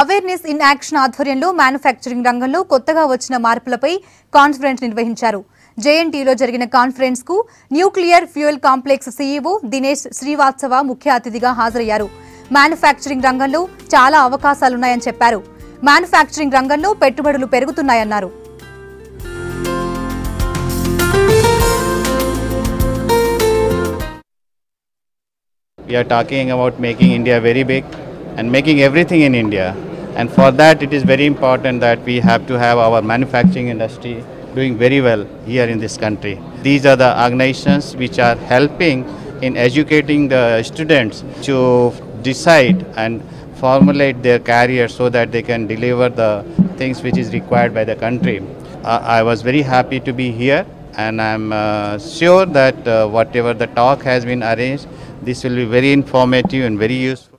Awareness in action ఆధ్వర్యంలో manufacturing రంగంలో కొత్తగా వచ్చిన మార్పులపై కాన్ఫరెన్స్ నిర్వహించారు. జేఎన్టీలో జరిగిన కాన్ఫరెన్స్కు nuclear fuel complex CEO Dinesh Srivastava ముఖ్య అతిథిగా హాజరయ్యారు. మ్యానుఫ్యాక్చరింగ్ రంగంలో చాలా అవకాశాలున్నాయని చెప్పారు. మ్యానుఫ్యాక్చరింగ్ రంగంలో పెట్టుబడులు పెరుగుతున్నాయన్నారు. We are talking about making India very big. And making everything in India. And for that, it is very important that we have to have our manufacturing industry doing very well here in this country. These are the organizations which are helping in educating the students to decide and formulate their career so that they can deliver the things which is required by the country. Uh, I was very happy to be here and I'm uh, sure that uh, whatever the talk has been arranged, this will be very informative and very useful.